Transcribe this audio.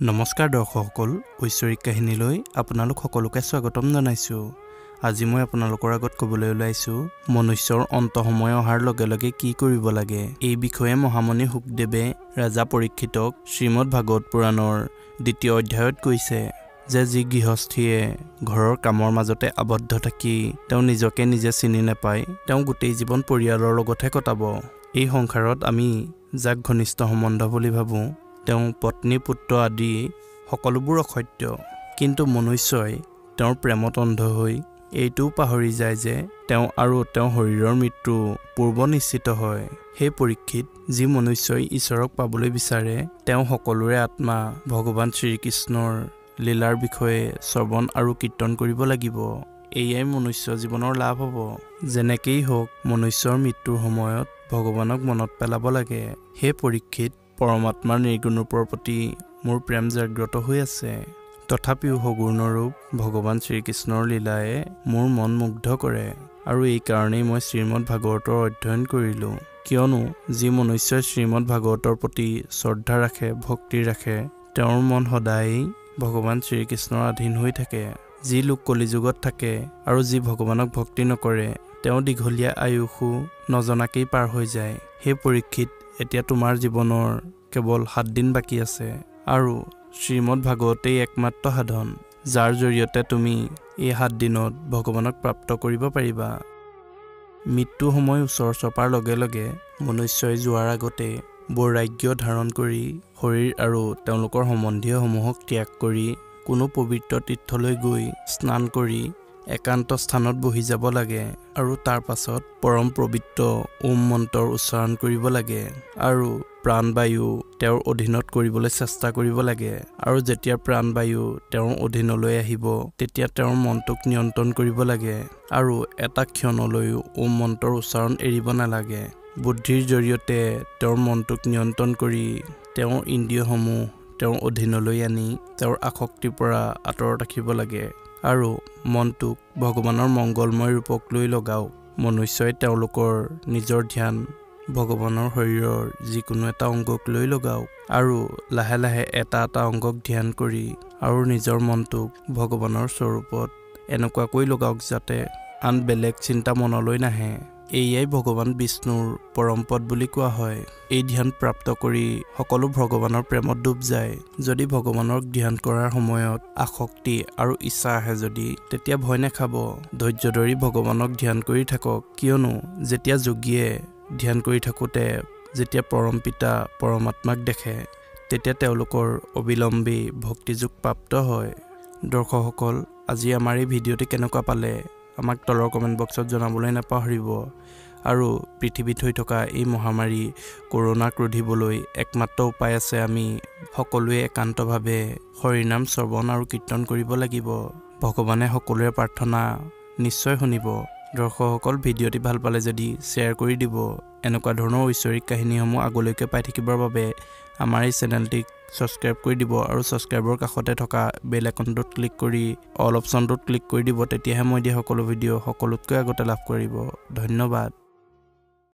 নমস্কাৰ দৰ্শকসকল ঐশ্বৰিক কাহিনীলৈ আপোনালোক সকলোকে স্বাগতম জনাইছোঁ। আজি মই আপোনালোকৰ আগত ক'বলৈ ওলাইছোঁ মনুষ্যৰ অন্ত সময় অহাৰ লগে লগে কি কৰিব লাগে? এই বিষয়ে মহামণি শুকদেৱে ৰাজা পৰীক্ষিতক শ্ৰীমদ ভাগৱত পুৰাণৰ দ্বিতীয় অধ্যায়ত কৈছে যে যি গৃহস্থীয়ে ঘৰৰ কামৰ মাজতে আবদ্ধ থাকি তেওঁ নিজকে নিজে চিনি নাপায় তেওঁ গোটেই জীৱন পৰিয়ালৰ লগতহে কটাব। এই সংসাৰত আমি যাক ঘনিষ্ঠ সম্বন্ধ বুলি ভাবোঁ তেওঁ পত্নী পুত্ৰ আদি সকলোবোৰ অসত্য। কিন্তু মনুষ্যই তেওঁৰ প্ৰেমত অন্ধ হৈ এইটোও পাহৰি যায় যে তেওঁ আৰু তেওঁ শৰীৰৰ মৃত্যু পূৰ্ব নিশ্চিত হয়। সেই পৰীক্ষিত যি মনুষ্যই ঈশ্বৰক পাবলৈ বিচাৰে তেওঁ সকলোৰে আত্মা ভগৱান শ্ৰীকৃষ্ণৰ লীলাৰ বিষয়ে শ্ৰৱণ আৰু কীৰ্তন কৰিব লাগিব। এয়াই মনুষ্য জীৱনৰ লাভ হ'ব। যেনেকেই হওক মনুষ্যৰ মৃত্যুৰ সময়ত ভগৱানক মনত পেলাব লাগে। সেই পৰীক্ষিত পৰমাত্মাৰ নিৰ্গুণ ৰূপৰ প্ৰতি মোৰ প্ৰেম জাগ্ৰত হৈ আছে। তথাপিও সগুণৰূপ ভগৱান শ্ৰীকৃষ্ণৰ লীলাই মোৰ মন মুগ্ধ কৰে আৰু এইকাৰণেই মই শ্ৰীমদ ভাগৱতৰ অধ্যয়ন কৰিলোঁ। কিয়নো যি মনুষ্যই শ্ৰীমদ ভাগৱতৰ প্ৰতি শ্ৰদ্ধা ৰাখে ভক্তি ৰাখে তেওঁৰ মন সদায়েই ভগৱান শ্ৰীকৃষ্ণৰ অধীন হৈ থাকে। যি লোক কলিযুগত থাকে আৰু যি ভগৱানক ভক্তি নকৰে তেওঁ দীঘলীয়া আয়ুসো নজনাকেই পাৰ হৈ যায়। সেই পৰীক্ষিত এতিয়া তোমাৰ জীৱনৰ কেৱল সাত দিন বাকী আছে আৰু শ্ৰীমদ ভাগৱতেই একমাত্ৰ সাধন যাৰ জৰিয়তে তুমি এই সাত দিনত ভগৱানক প্ৰাপ্ত কৰিব পাৰিবা। মৃত্যু সময় ওচৰ চপাৰ লগে লগে মনুষ্যই যোৱাৰ আগতে বৈৰাগ্য ধাৰণ কৰি শৰীৰ আৰু তেওঁলোকৰ সম্বন্ধীয়সমূহক ত্যাগ কৰি কোনো পবিত্ৰ তীৰ্থলৈ গৈ স্নান কৰি একান্ত স্থানত বহি যাব লাগে আৰু তাৰ পাছত পৰম পবিত্ৰ ওম মন্ত্ৰৰ উচ্চাৰণ কৰিব লাগে আৰু প্ৰাণবায়ু তেওঁৰ অধীনত কৰিবলৈ চেষ্টা কৰিব লাগে। আৰু যেতিয়া প্ৰাণবায়ু তেওঁৰ অধীনলৈ আহিব তেতিয়া তেওঁৰ মনটোক নিয়ন্ত্ৰণ কৰিব লাগে আৰু এটা ক্ষণলৈও ওম মন্ত্ৰৰ উচ্চাৰণ এৰিব নালাগে। বুদ্ধিৰ জৰিয়তে তেওঁৰ মনটোক নিয়ন্ত্ৰণ কৰি তেওঁৰ ইন্দ্ৰিয়সমূহ তেওঁৰ অধীনলৈ আনি তেওঁৰ আসক্তিৰ পৰা আঁতৰত ৰাখিব লাগে আৰু মনটোক ভগৱানৰ মংগলময় ৰূপক লৈ লগাওক মনুষ্যই তেওঁলোকৰ নিজৰ ধ্যান ভগৱানৰ শৰীৰৰ যিকোনো এটা অংগক লৈ লগাওক আৰু লাহে লাহে এটা এটা অংগক ধ্যান কৰি আৰু নিজৰ মনটোক ভগৱানৰ স্বৰূপত এনেকুৱাকৈ লগাওক যাতে আন বেলেগ চিন্তা মনলৈ নাহে। এয়াই ভগৱান বিষ্ণুৰ পৰমপদ বুলি কোৱা হয়। এই ধ্যান প্ৰাপ্ত কৰি সকলো ভগৱানৰ প্ৰেমত ডুব যায়। যদি ভগৱানক ধ্যান কৰাৰ সময়ত আসক্তি আৰু ইচ্ছা আহে যদি তেতিয়া ভয় নাখাব। ধৈৰ্য ধৰি ভগৱানক ধ্যান কৰি থাকক। কিয়নো যেতিয়া যোগীয়ে ধ্যান কৰি থাকোঁতে যেতিয়া পৰম পিতা পৰমাত্মাক দেখে তেতিয়া তেওঁলোকৰ অবিলম্বী ভক্তিযোগ প্ৰাপ্ত হয়। দৰ্শকসকল আজি আমাৰ এই ভিডিঅ'টি কেনেকুৱা পালে? আমাক তলৰ কমেণ্ট বক্সত জনাবলৈ নাপাহৰিব। আৰু পৃথিৱীত হৈ থকা এই মহামাৰী কৰোণাক ৰোধিবলৈ একমাত্ৰ উপায় আছে আমি সকলোৱে একান্তভাৱে হৰিনাম শ্ৰৱণ আৰু কীৰ্তন কৰিব লাগিব। ভগৱানে সকলোৰে প্ৰাৰ্থনা নিশ্চয় শুনিব। দৰ্শকসকল ভিডিঅ'টি ভাল পালে যদি শ্বেয়াৰ কৰি দিব। এনেকুৱা ধৰণৰ ঐশ্বৰিক কাহিনীসমূহ আগলৈকে পাই থাকিবৰ বাবে আমাৰ এই চেনেলটিক ছাবস্ক্ৰাইব কৰি দিব আৰু ছাবস্ক্ৰাইবৰ কাষতে থকা বেল একাউণ্টটোত ক্লিক কৰি অল অপশ্যনটোত ক্লিক কৰি দিব তেতিয়াহে মই দিয়া সকলো ভিডিঅ' সকলোতকৈ আগতে লাভ কৰিব। ধন্যবাদ।